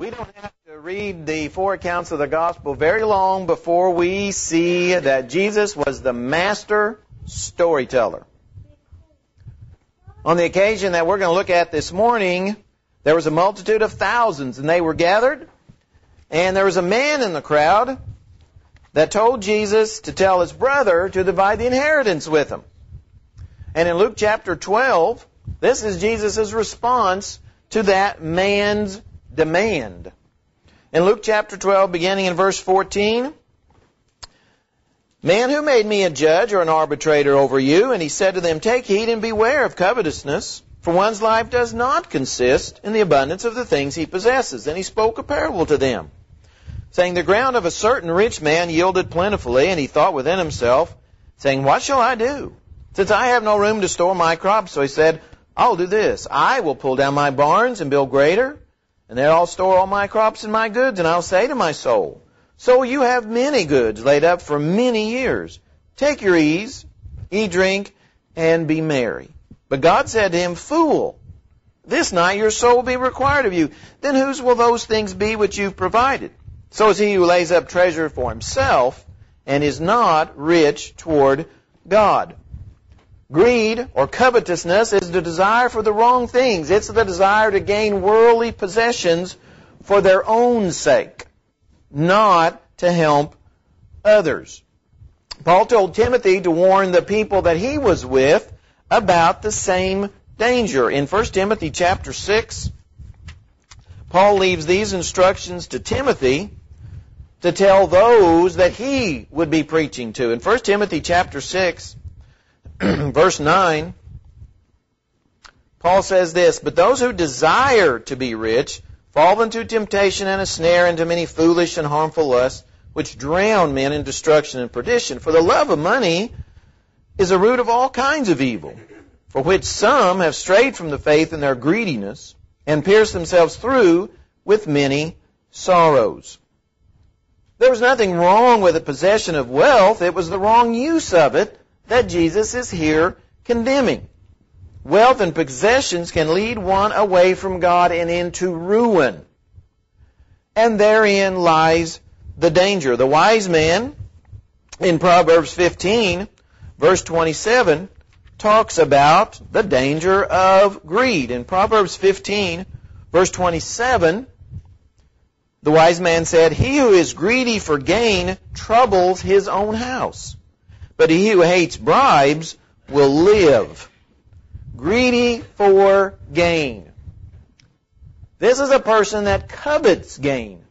We don't have to read the four accounts of the gospel very long before we see that Jesus was the master storyteller. On the occasion that we're going to look at this morning, there was a multitude of thousands and they were gathered and there was a man in the crowd that told Jesus to tell his brother to divide the inheritance with him. And in Luke chapter 12, this is Jesus' response to that man's demand. In Luke chapter 12, beginning in verse 14, Man who made me a judge or an arbitrator over you? And he said to them, Take heed and beware of covetousness, for one's life does not consist in the abundance of the things he possesses. And he spoke a parable to them, saying, The ground of a certain rich man yielded plentifully, and he thought within himself, saying, What shall I do? Since I have no room to store my crops. So he said, I'll do this. I will pull down my barns and build greater, and there I'll store all my crops and my goods, and I'll say to my soul, So you have many goods laid up for many years. Take your ease, eat, drink, and be merry. But God said to him, Fool, this night your soul will be required of you. Then whose will those things be which you've provided? So is he who lays up treasure for himself and is not rich toward God. Greed or covetousness is the desire for the wrong things. It's the desire to gain worldly possessions for their own sake, not to help others. Paul told Timothy to warn the people that he was with about the same danger. In 1 Timothy chapter 6, Paul leaves these instructions to Timothy to tell those that he would be preaching to. In 1 Timothy chapter 6, verse 9, Paul says this, But those who desire to be rich fall into temptation and a snare into many foolish and harmful lusts, which drown men in destruction and perdition. For the love of money is a root of all kinds of evil, for which some have strayed from the faith in their greediness and pierced themselves through with many sorrows. There was nothing wrong with the possession of wealth. It was the wrong use of it that Jesus is here condemning. Wealth and possessions can lead one away from God and into ruin. And therein lies the danger. The wise man in Proverbs 15, verse 27, talks about the danger of greed. In Proverbs 15, verse 27, the wise man said, He who is greedy for gain troubles his own house but he who hates bribes will live. Greedy for gain. This is a person that covets gain.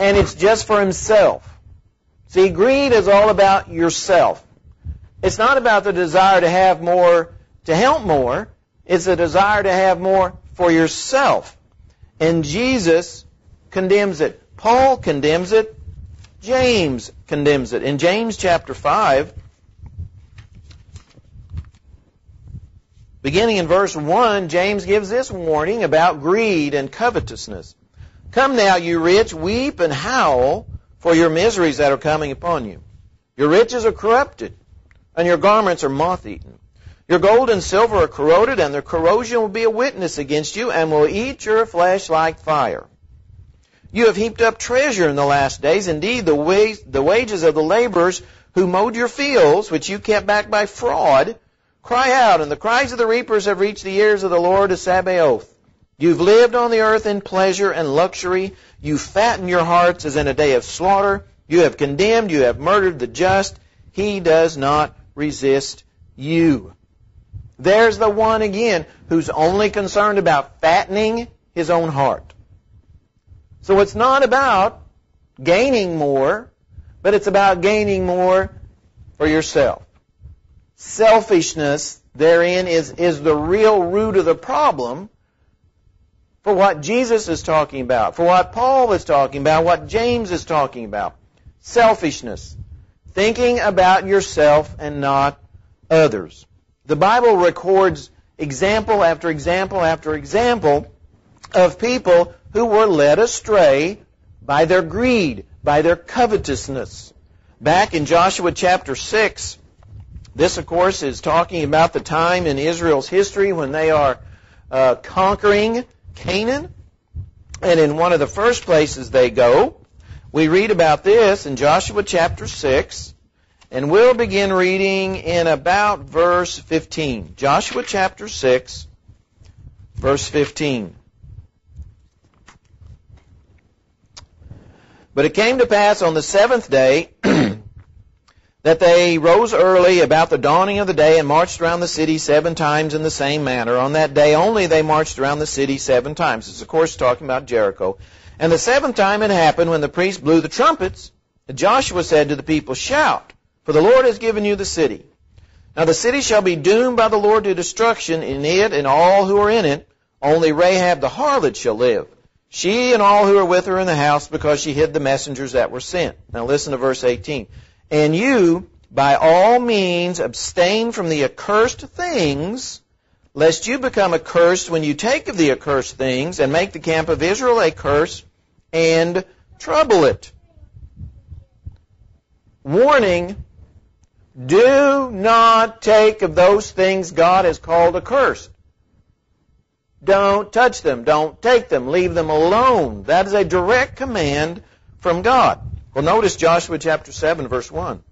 And it's just for himself. See, greed is all about yourself. It's not about the desire to have more, to help more. It's a desire to have more for yourself. And Jesus condemns it. Paul condemns it. James condemns it. In James chapter 5, beginning in verse 1, James gives this warning about greed and covetousness. Come now, you rich, weep and howl for your miseries that are coming upon you. Your riches are corrupted, and your garments are moth-eaten. Your gold and silver are corroded, and their corrosion will be a witness against you, and will eat your flesh like fire. You have heaped up treasure in the last days. Indeed, the, the wages of the laborers who mowed your fields, which you kept back by fraud, cry out, and the cries of the reapers have reached the ears of the Lord of Sabaoth. You've lived on the earth in pleasure and luxury. You fatten your hearts as in a day of slaughter. You have condemned, you have murdered the just. He does not resist you. There's the one again who's only concerned about fattening his own heart. So it's not about gaining more, but it's about gaining more for yourself. Selfishness therein is, is the real root of the problem for what Jesus is talking about, for what Paul is talking about, what James is talking about. Selfishness. Thinking about yourself and not others. The Bible records example after example after example of people who were led astray by their greed, by their covetousness. Back in Joshua chapter 6, this of course is talking about the time in Israel's history when they are uh, conquering Canaan. And in one of the first places they go, we read about this in Joshua chapter 6, and we'll begin reading in about verse 15. Joshua chapter 6, verse 15. But it came to pass on the seventh day that they rose early about the dawning of the day and marched around the city seven times in the same manner. On that day only they marched around the city seven times. It's of course talking about Jericho. And the seventh time it happened when the priests blew the trumpets, Joshua said to the people, Shout, for the Lord has given you the city. Now the city shall be doomed by the Lord to destruction, in it and all who are in it. Only Rahab the harlot shall live. She and all who are with her in the house because she hid the messengers that were sent. Now listen to verse 18. And you, by all means, abstain from the accursed things, lest you become accursed when you take of the accursed things and make the camp of Israel a curse and trouble it. Warning, do not take of those things God has called accursed. Don't touch them. Don't take them. Leave them alone. That is a direct command from God. Well, notice Joshua chapter 7, verse 1.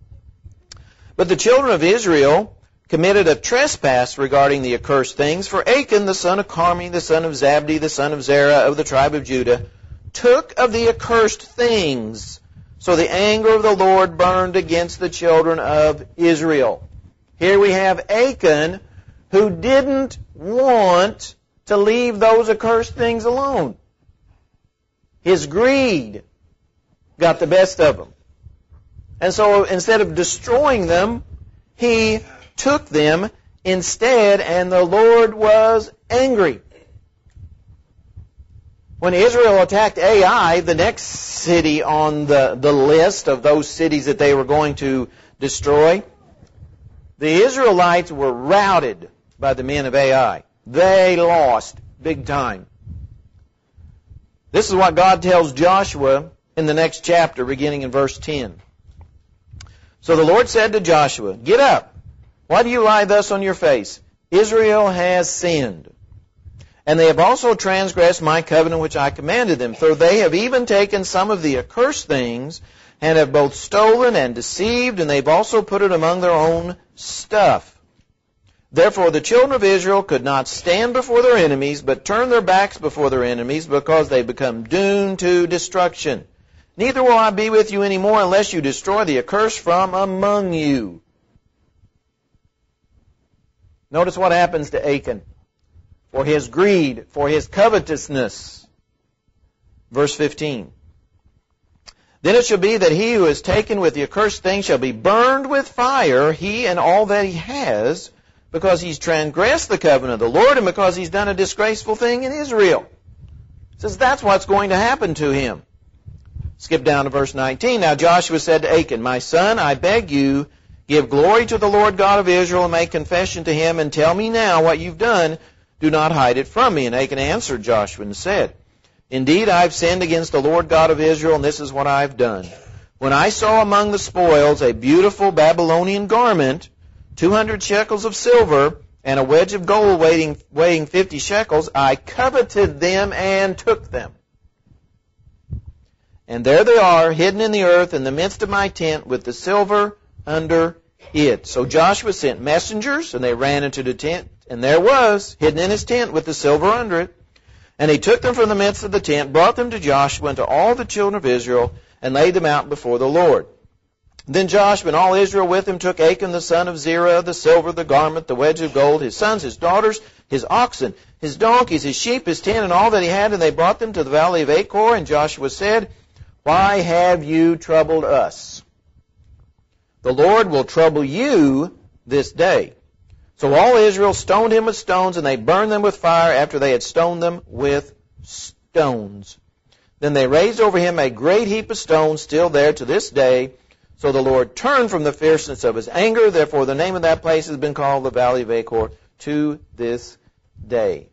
But the children of Israel committed a trespass regarding the accursed things, for Achan, the son of Carmi, the son of Zabdi, the son of Zerah of the tribe of Judah, took of the accursed things. So the anger of the Lord burned against the children of Israel. Here we have Achan, who didn't want to leave those accursed things alone. His greed got the best of him. And so instead of destroying them, he took them instead, and the Lord was angry. When Israel attacked Ai, the next city on the, the list of those cities that they were going to destroy, the Israelites were routed by the men of Ai. They lost big time. This is what God tells Joshua in the next chapter, beginning in verse 10. So the Lord said to Joshua, Get up. Why do you lie thus on your face? Israel has sinned. And they have also transgressed my covenant which I commanded them. For they have even taken some of the accursed things, and have both stolen and deceived, and they've also put it among their own stuff. Therefore the children of Israel could not stand before their enemies, but turned their backs before their enemies, because they become doomed to destruction. Neither will I be with you any more unless you destroy the accursed from among you. Notice what happens to Achan. For his greed, for his covetousness. Verse 15. Then it shall be that he who is taken with the accursed thing shall be burned with fire, he and all that he has, because he's transgressed the covenant of the Lord and because he's done a disgraceful thing in Israel. Says that's what's going to happen to him. Skip down to verse 19. Now Joshua said to Achan, My son, I beg you, give glory to the Lord God of Israel and make confession to him and tell me now what you've done. Do not hide it from me. And Achan answered Joshua and said, Indeed, I've sinned against the Lord God of Israel, and this is what I've done. When I saw among the spoils a beautiful Babylonian garment, 200 shekels of silver, and a wedge of gold weighing, weighing 50 shekels, I coveted them and took them. And there they are, hidden in the earth in the midst of my tent with the silver under it. So Joshua sent messengers, and they ran into the tent, and there was, hidden in his tent with the silver under it. And he took them from the midst of the tent, brought them to Joshua and to all the children of Israel, and laid them out before the Lord. Then Joshua and all Israel with him took Achan the son of Zerah, the silver, the garment, the wedge of gold, his sons, his daughters, his oxen, his donkeys, his sheep, his tent, and all that he had, and they brought them to the valley of Achor. And Joshua said, Why have you troubled us? The Lord will trouble you this day. So all Israel stoned him with stones, and they burned them with fire after they had stoned them with stones. Then they raised over him a great heap of stones, still there to this day, so the Lord turned from the fierceness of his anger. Therefore, the name of that place has been called the Valley of Achor to this day.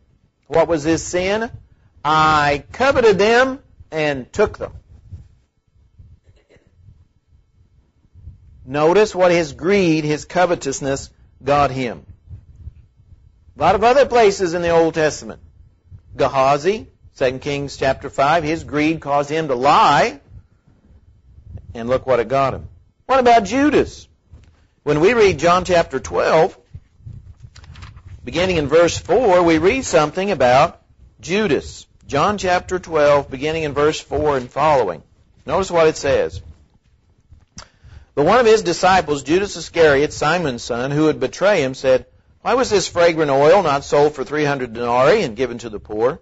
What was his sin? I coveted them and took them. Notice what his greed, his covetousness got him. A lot of other places in the Old Testament. Gehazi, 2 Kings chapter 5, his greed caused him to lie. And look what it got him. What about Judas? When we read John chapter 12, beginning in verse 4, we read something about Judas. John chapter 12, beginning in verse 4 and following. Notice what it says. But one of his disciples, Judas Iscariot, Simon's son, who would betray him, said, Why was this fragrant oil not sold for 300 denarii and given to the poor?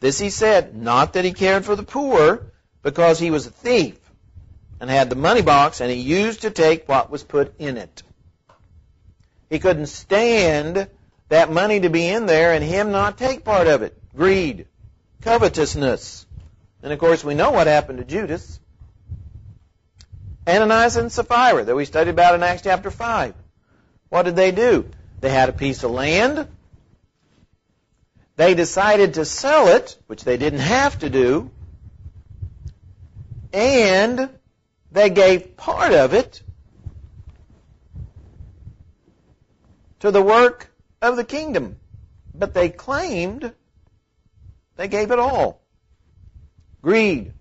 This he said, not that he cared for the poor, because he was a thief and had the money box and he used to take what was put in it. He couldn't stand that money to be in there and him not take part of it. Greed, covetousness. And of course we know what happened to Judas. Ananias and Sapphira that we studied about in Acts chapter 5. What did they do? They had a piece of land. They decided to sell it, which they didn't have to do. And they gave part of it to the work of the kingdom. But they claimed they gave it all. Greed,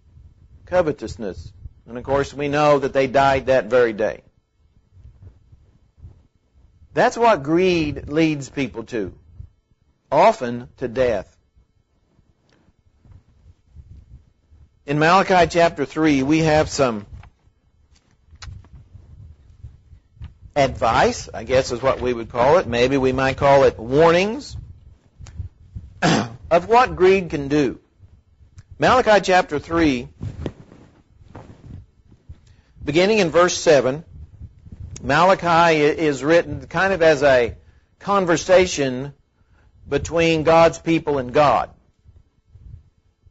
covetousness. And of course we know that they died that very day. That's what greed leads people to. Often to death. In Malachi chapter 3, we have some advice, I guess is what we would call it. Maybe we might call it warnings of what greed can do. Malachi chapter 3, beginning in verse 7, Malachi is written kind of as a conversation between God's people and God.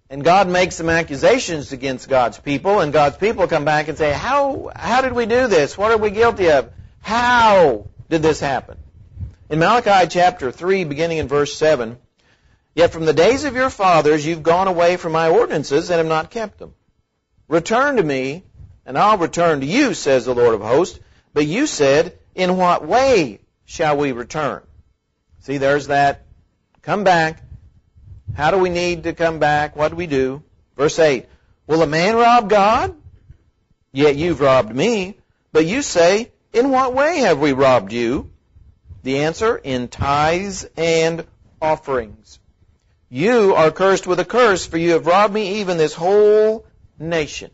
And God makes some accusations against God's people, and God's people come back and say, how, how did we do this? What are we guilty of? How did this happen? In Malachi chapter 3, beginning in verse 7, Yet from the days of your fathers you've gone away from my ordinances and have not kept them. Return to me, and I'll return to you, says the Lord of hosts. But you said, In what way shall we return? See, there's that. Come back. How do we need to come back? What do we do? Verse 8. Will a man rob God? Yet you've robbed me. But you say, in what way have we robbed you? The answer, in tithes and offerings. You are cursed with a curse, for you have robbed me, even this whole nation.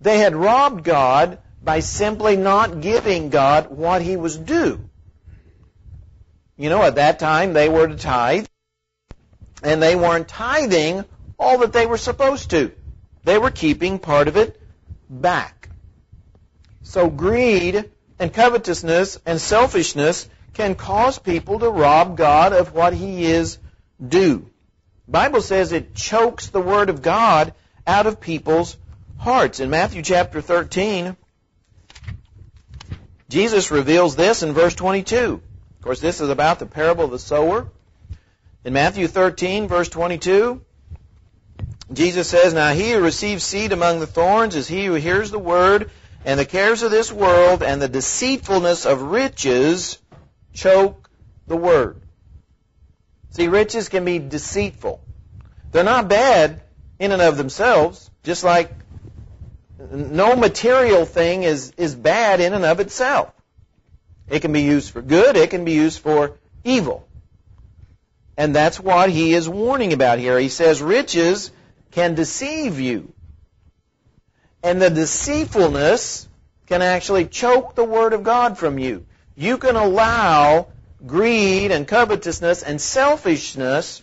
They had robbed God by simply not giving God what he was due. You know, at that time they were to tithe, and they weren't tithing all that they were supposed to. They were keeping part of it back. So greed and covetousness and selfishness can cause people to rob God of what he is due. Bible says it chokes the word of God out of people's hearts. In Matthew chapter 13, Jesus reveals this in verse 22. Of course, this is about the parable of the sower. In Matthew 13, verse 22, Jesus says, Now he who receives seed among the thorns is he who hears the word and the cares of this world and the deceitfulness of riches choke the word. See, riches can be deceitful. They're not bad in and of themselves, just like no material thing is, is bad in and of itself. It can be used for good, it can be used for evil. And that's what he is warning about here. He says riches can deceive you. And the deceitfulness can actually choke the Word of God from you. You can allow greed and covetousness and selfishness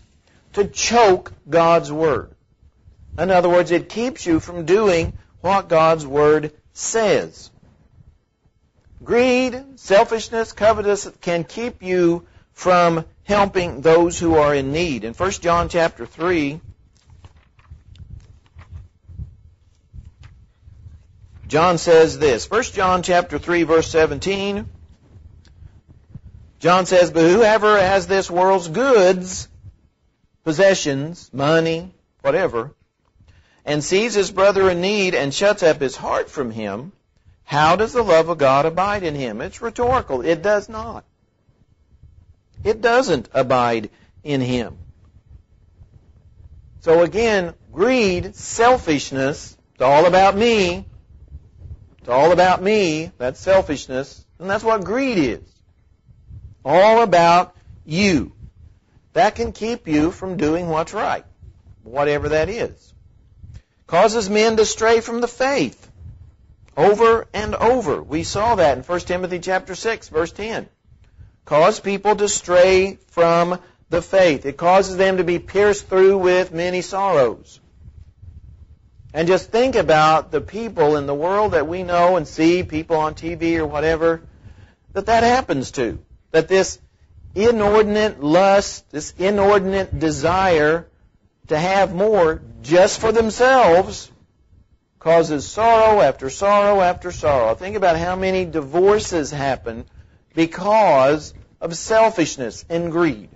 to choke God's Word. In other words, it keeps you from doing what God's Word says. Greed, selfishness, covetousness can keep you from helping those who are in need. In 1 John chapter 3, John says this. 1 John chapter 3 verse 17. John says, But whoever has this world's goods, possessions, money, whatever, and sees his brother in need and shuts up his heart from him, how does the love of God abide in him? It's rhetorical. It does not. It doesn't abide in him. So again, greed, selfishness, it's all about me. It's all about me. That's selfishness. And that's what greed is. All about you. That can keep you from doing what's right, whatever that is. Causes men to stray from the faith over and over. We saw that in 1 Timothy chapter 6 verse 10. Cause people to stray from the faith. It causes them to be pierced through with many sorrows. And just think about the people in the world that we know and see, people on TV or whatever, that that happens to. That this inordinate lust, this inordinate desire to have more just for themselves causes sorrow after sorrow after sorrow. Think about how many divorces happen because of selfishness and greed.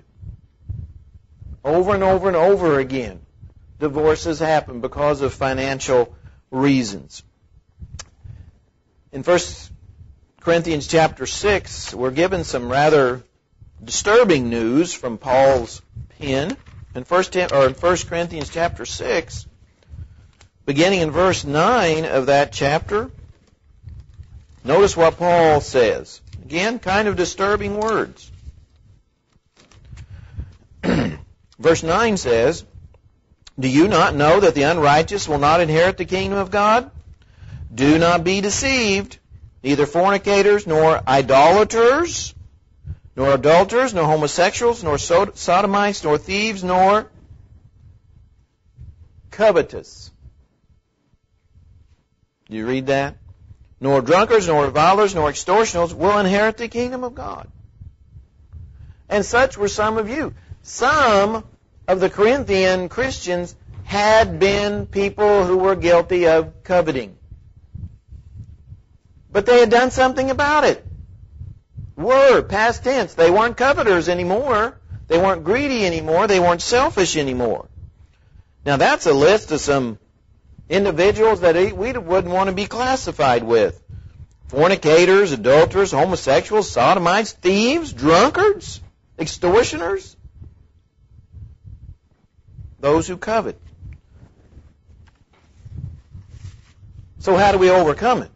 Over and over and over again, divorces happen because of financial reasons. In 1 Corinthians chapter 6, we're given some rather disturbing news from Paul's pen. In 1, or in 1 Corinthians chapter 6, beginning in verse 9 of that chapter, notice what Paul says. Again, kind of disturbing words. verse 9 says, Do you not know that the unrighteous will not inherit the kingdom of God? Do not be deceived. Neither fornicators, nor idolaters, nor adulterers, nor homosexuals, nor sodomites, nor thieves, nor covetous. Do you read that? Nor drunkards, nor revilers, nor extortioners will inherit the kingdom of God. And such were some of you. Some of the Corinthian Christians had been people who were guilty of coveting. But they had done something about it. Were, past tense. They weren't coveters anymore. They weren't greedy anymore. They weren't selfish anymore. Now that's a list of some individuals that we wouldn't want to be classified with. Fornicators, adulterers, homosexuals, sodomites, thieves, drunkards, extortioners. Those who covet. So how do we overcome it?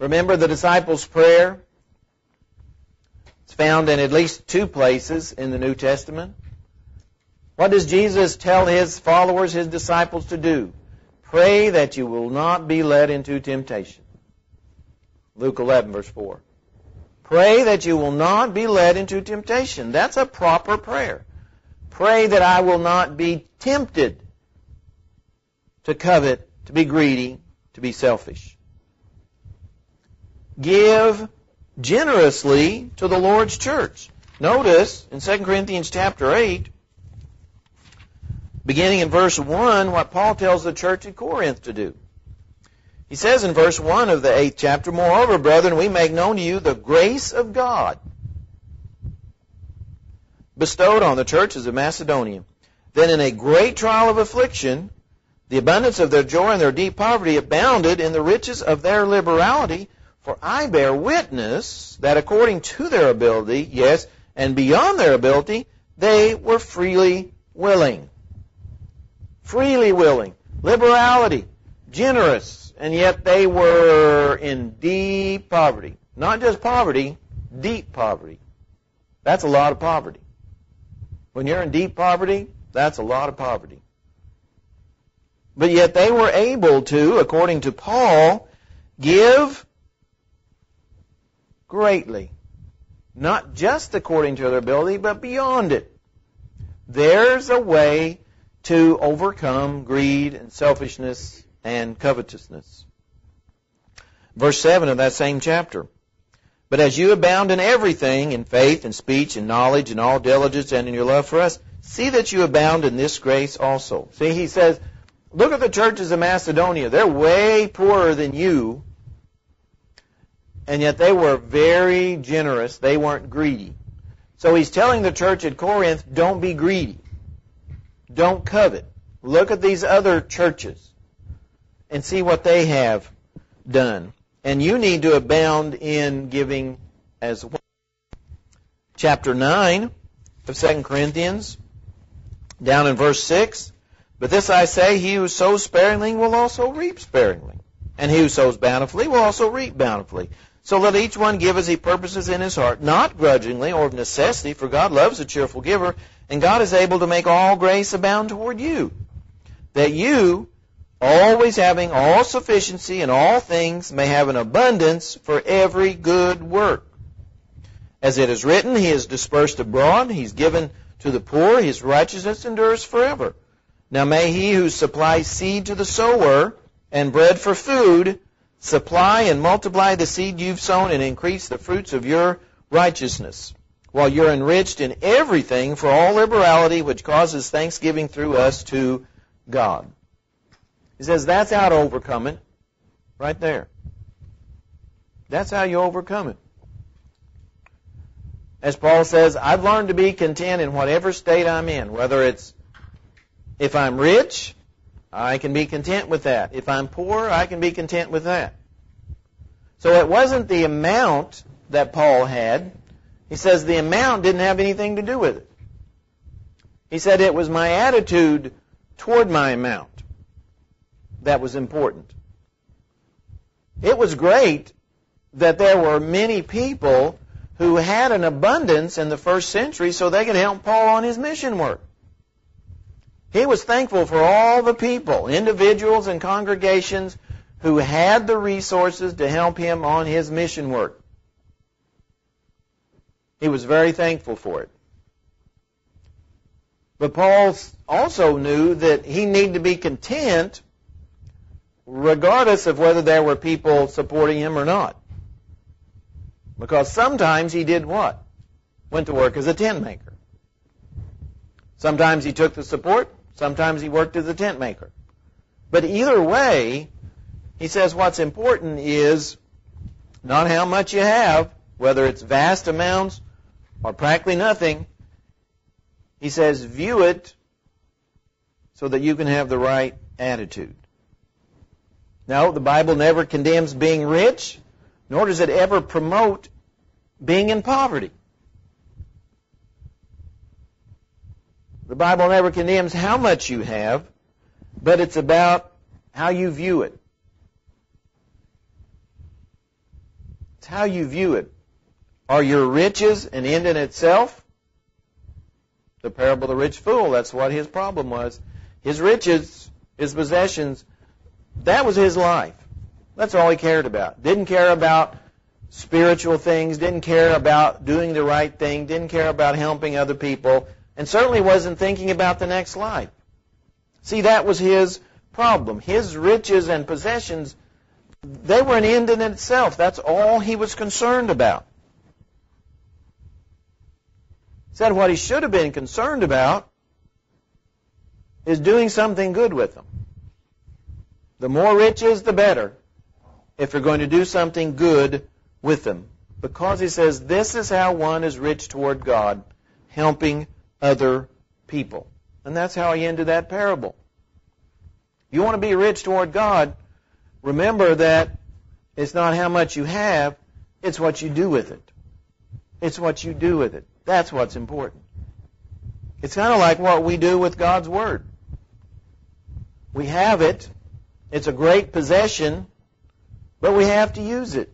Remember the disciples' prayer? It's found in at least two places in the New Testament. What does Jesus tell his followers, his disciples to do? Pray that you will not be led into temptation. Luke 11 verse 4. Pray that you will not be led into temptation. That's a proper prayer. Pray that I will not be tempted to covet, to be greedy, to be selfish give generously to the Lord's church. Notice in 2 Corinthians chapter 8, beginning in verse 1, what Paul tells the church at Corinth to do. He says in verse 1 of the 8th chapter, Moreover, brethren, we make known to you the grace of God bestowed on the churches of Macedonia. Then in a great trial of affliction, the abundance of their joy and their deep poverty abounded in the riches of their liberality. For I bear witness that according to their ability, yes, and beyond their ability, they were freely willing. Freely willing. Liberality. Generous. And yet they were in deep poverty. Not just poverty, deep poverty. That's a lot of poverty. When you're in deep poverty, that's a lot of poverty. But yet they were able to, according to Paul, give greatly. Not just according to their ability, but beyond it. There's a way to overcome greed and selfishness and covetousness. Verse 7 of that same chapter. But as you abound in everything, in faith and speech and knowledge and all diligence and in your love for us, see that you abound in this grace also. See, he says, look at the churches of Macedonia. They're way poorer than you, and yet they were very generous. They weren't greedy. So he's telling the church at Corinth, don't be greedy. Don't covet. Look at these other churches and see what they have done. And you need to abound in giving as well. Chapter 9 of 2 Corinthians. Down in verse 6, but this I say, he who sows sparingly will also reap sparingly. And he who sows bountifully will also reap bountifully. So let each one give as he purposes in his heart, not grudgingly or of necessity, for God loves a cheerful giver, and God is able to make all grace abound toward you, that you, always having all sufficiency in all things, may have an abundance for every good work. As it is written, He is dispersed abroad, He's given to the poor, His righteousness endures forever. Now may He who supplies seed to the sower and bread for food supply and multiply the seed you've sown and increase the fruits of your righteousness, while you're enriched in everything for all liberality which causes thanksgiving through us to God. He says that's how to overcome it. Right there. That's how you overcome it. As Paul says, I've learned to be content in whatever state I'm in, whether it's if I'm rich, I can be content with that. If I'm poor, I can be content with that. So it wasn't the amount that Paul had. He says the amount didn't have anything to do with it. He said it was my attitude toward my amount that was important. It was great that there were many people who had an abundance in the first century so they could help Paul on his mission work. He was thankful for all the people, individuals and congregations who had the resources to help him on his mission work. He was very thankful for it. But Paul also knew that he needed to be content regardless of whether there were people supporting him or not. Because sometimes he did what? Went to work as a tent maker. Sometimes he took the support, sometimes he worked as a tent maker. But either way, he says what's important is not how much you have, whether it's vast amounts or practically nothing. He says view it so that you can have the right attitude. No, the Bible never condemns being rich, nor does it ever promote being in poverty. The Bible never condemns how much you have, but it's about how you view it. It's how you view it. Are your riches an end in itself? The parable of the rich fool, that's what his problem was. His riches, his possessions, that was his life. That's all he cared about. Didn't care about spiritual things, didn't care about doing the right thing, didn't care about helping other people, and certainly wasn't thinking about the next life. See, that was his problem. His riches and possessions, they were an end in itself. That's all he was concerned about. Said what he should have been concerned about is doing something good with them. The more riches, the better if you're going to do something good with them. Because he says this is how one is rich toward God, helping other people. And that's how he ended that parable. You want to be rich toward God, remember that it's not how much you have, it's what you do with it. It's what you do with it. That's what's important. It's kind of like what we do with God's Word. We have it, it's a great possession, but we have to use it.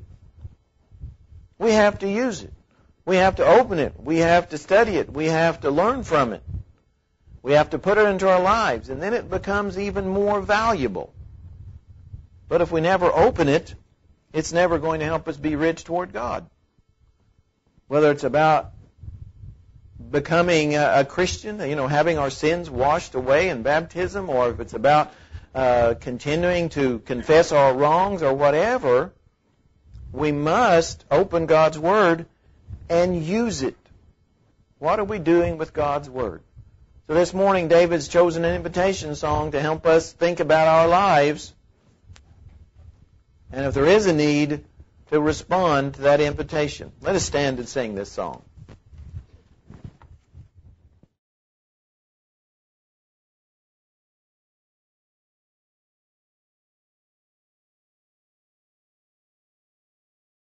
We have to use it. We have to open it. We have to study it. We have to learn from it. We have to put it into our lives, and then it becomes even more valuable. But if we never open it, it's never going to help us be rich toward God. Whether it's about becoming a, Christian, you know, having our sins washed away in baptism, or if it's about uh, continuing to confess our wrongs or whatever, we must open God's Word and use it. What are we doing with God's Word? So this morning, David's chosen an invitation song to help us think about our lives. And if there is a need, to respond to that invitation. Let us stand and sing this song.